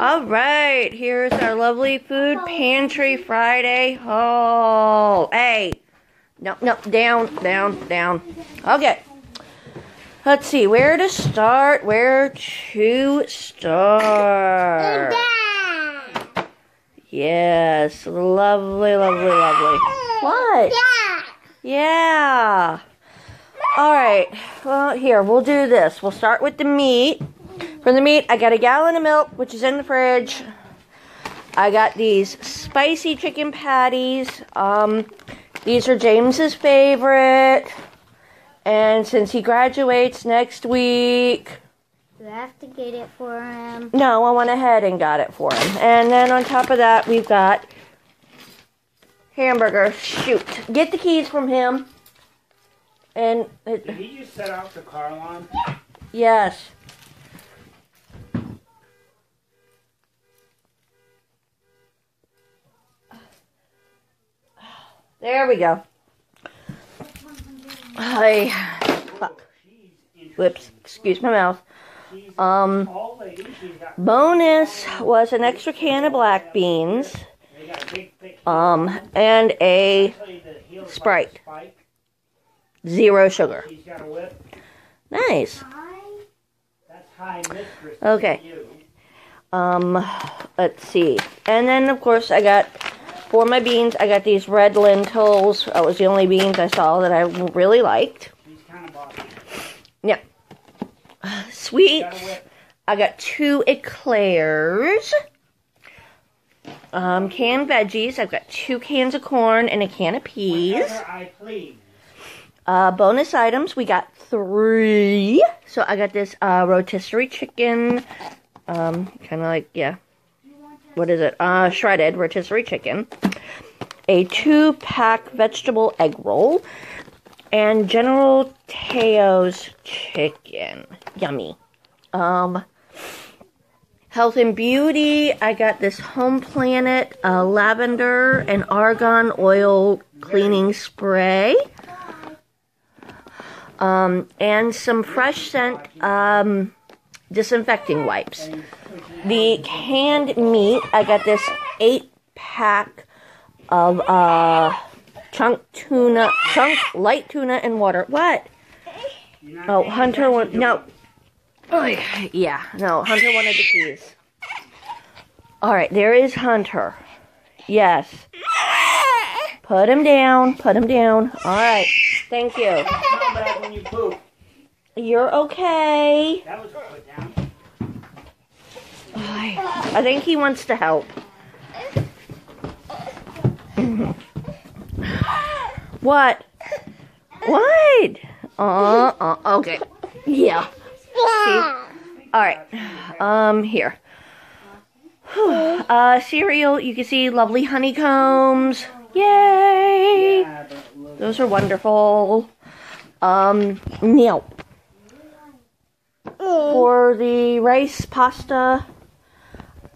All right, here's our lovely food pantry Friday. Oh, hey. No, no, down, down, down. Okay. Let's see where to start. Where to start? Yes, lovely, lovely, lovely. What? Yeah. Yeah. All right. Well, here we'll do this. We'll start with the meat. For the meat, I got a gallon of milk, which is in the fridge. I got these spicy chicken patties. Um, these are James's favorite. And since he graduates next week, You have to get it for him. no, I went ahead and got it for him. And then on top of that, we've got hamburger. Shoot. Get the keys from him. And it, Did he just set off the car alarm? yes. There we go. Hi. Fuck. Whoops. Excuse my mouth. Um, bonus was an extra can of black beans, um, and a Sprite. zero sugar. Nice. Okay. Um, let's see. And then, of course, I got, for my beans, I got these red lentils. That was the only beans I saw that I really liked. She's kind of bossy. Sweet. Got a whip. I got two eclairs. Um, canned veggies. I've got two cans of corn and a can of peas. Uh, bonus items, we got three. So I got this uh, rotisserie chicken. Um, kind of like, yeah. What is it? Uh, shredded rotisserie chicken. A two pack vegetable egg roll. And General Tso's chicken. Yummy. Um, health and beauty, I got this Home Planet uh, lavender and argan oil cleaning spray um, and some fresh scent um, disinfecting wipes. The canned meat, I got this eight pack of uh, chunk tuna, chunk light tuna and water. What? Oh, Hunter attention want to no. Oh, yeah, no. Hunter wanted the keys. All right, there is Hunter. Yes. Put him down. Put him down. All right. Thank you. Smell bad when you poop. You're okay. That was put down. I think he wants to help. what? What? Uh, uh, okay. Yeah. See? All right. Um, here. Uh, cereal. You can see lovely honeycombs. Yay! Those are wonderful. Um, now, for the rice pasta,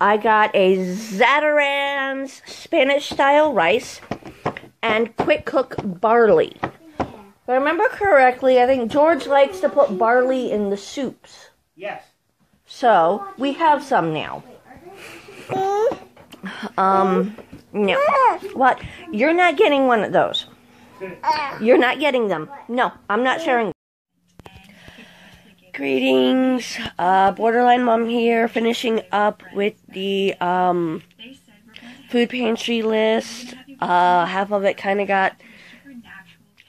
I got a Zatarain's Spanish style rice and quick cook barley. If I remember correctly, I think George likes to put barley in the soups. Yes. So, we have some now. Um, no. What? You're not getting one of those. You're not getting them. No, I'm not sharing. Greetings, uh, Borderline Mom here, finishing up with the um, food pantry list. Uh, half of it kind of got,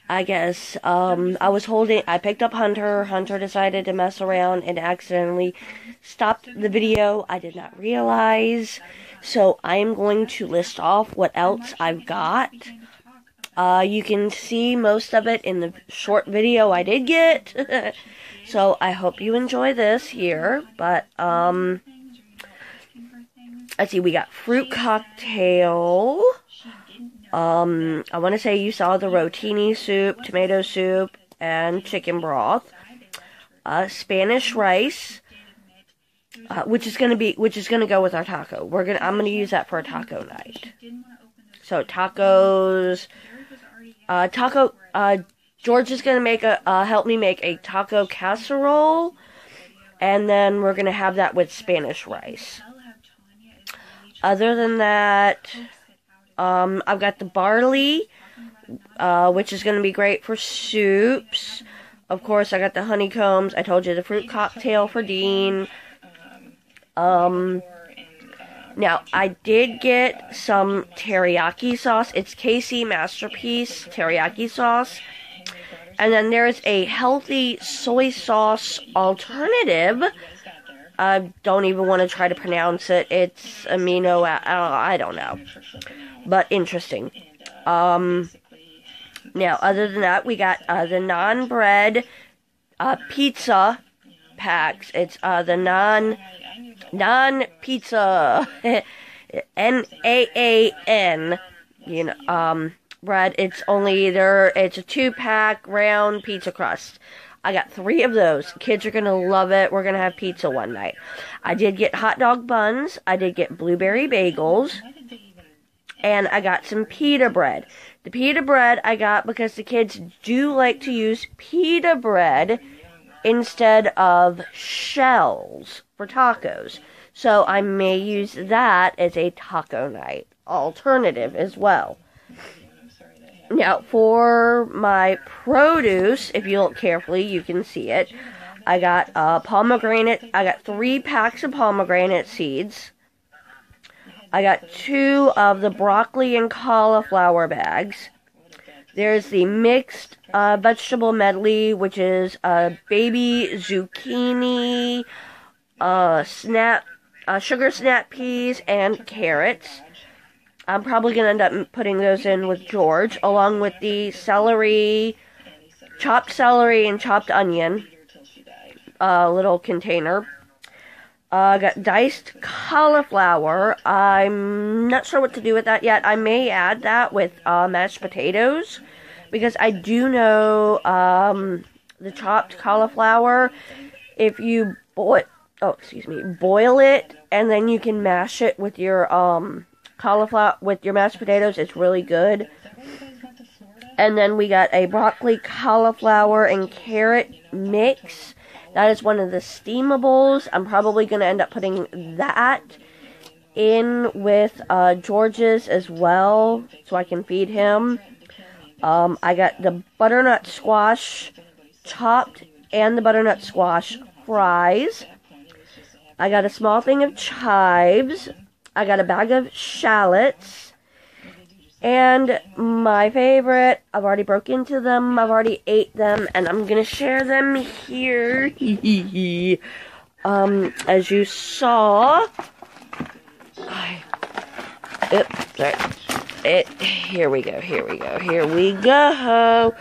I guess, um, I was holding, I picked up Hunter. Hunter decided to mess around and accidentally stopped the video. I did not realize. So I'm going to list off what else I've got. Uh, you can see most of it in the short video I did get. so I hope you enjoy this here. But, um, let's see, we got fruit cocktail. Um, I want to say you saw the rotini soup, tomato soup, and chicken broth. Uh, Spanish rice. Uh, which is gonna be, which is gonna go with our taco. We're gonna, I'm gonna use that for a taco night. So tacos, uh, taco, uh, George is gonna make a, uh, help me make a taco casserole, and then we're gonna have that with Spanish rice. other than that, um, I've got the barley, uh, which is going to be great for soups. Of course, I got the honeycombs. I told you the fruit cocktail for Dean. Um, now, I did get some teriyaki sauce. It's KC Masterpiece teriyaki sauce. And then there's a healthy soy sauce alternative. I don't even want to try to pronounce it. It's amino. I don't know, but interesting. Um, now, other than that, we got uh, the naan-bread uh, pizza packs. It's uh, the non non pizza N A A N. You know, um, bread. It's only either it's a two pack round pizza crust. I got three of those. Kids are gonna love it. We're gonna have pizza one night. I did get hot dog buns. I did get blueberry bagels. And I got some pita bread. The pita bread I got because the kids do like to use pita bread instead of shells for tacos. So I may use that as a taco night alternative as well. Now, for my produce, if you look carefully, you can see it. I got uh, pomegranate. I got three packs of pomegranate seeds. I got two of the broccoli and cauliflower bags. There's the mixed uh, vegetable medley, which is uh, baby zucchini, uh, snap, uh, sugar snap peas, and carrots. I'm probably going to end up putting those in with George, along with the celery, chopped celery, and chopped onion. A little container. I uh, got diced cauliflower. I'm not sure what to do with that yet. I may add that with uh, mashed potatoes because I do know um, the chopped cauliflower. If you boil, oh excuse me, boil it and then you can mash it with your um, cauliflower with your mashed potatoes. It's really good. And then we got a broccoli, cauliflower, and carrot mix. That is one of the steamables. I'm probably going to end up putting that in with uh, George's as well so I can feed him. Um, I got the butternut squash chopped and the butternut squash fries. I got a small thing of chives. I got a bag of shallots. And my favorite, I've already broke into them, I've already ate them, and I'm gonna share them here. um, as you saw, I, oops, sorry. It, here we go, here we go, here we go.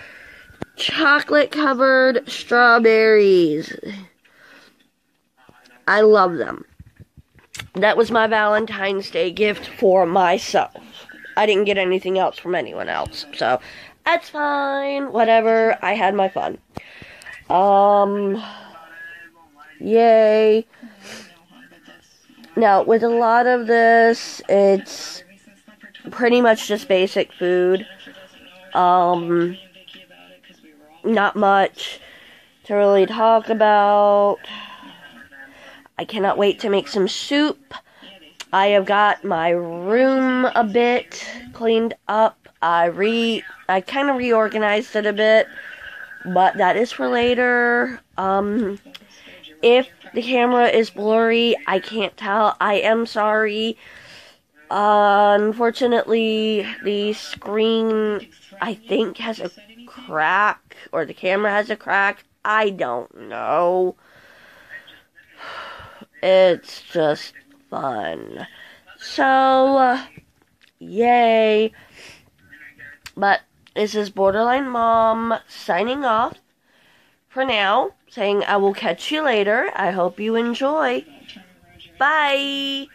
Chocolate covered strawberries. I love them. That was my Valentine's Day gift for myself. I didn't get anything else from anyone else. So that's fine. Whatever. I had my fun. Um yay. Now, with a lot of this, it's pretty much just basic food. Um not much to really talk about. I cannot wait to make some soup. I have got my room a bit cleaned up. I re I kind of reorganized it a bit, but that is for later. Um if the camera is blurry, I can't tell. I am sorry. Uh, unfortunately, the screen I think has a crack or the camera has a crack. I don't know. It's just fun. So, uh, yay. But this is Borderline Mom signing off for now, saying I will catch you later. I hope you enjoy. Bye.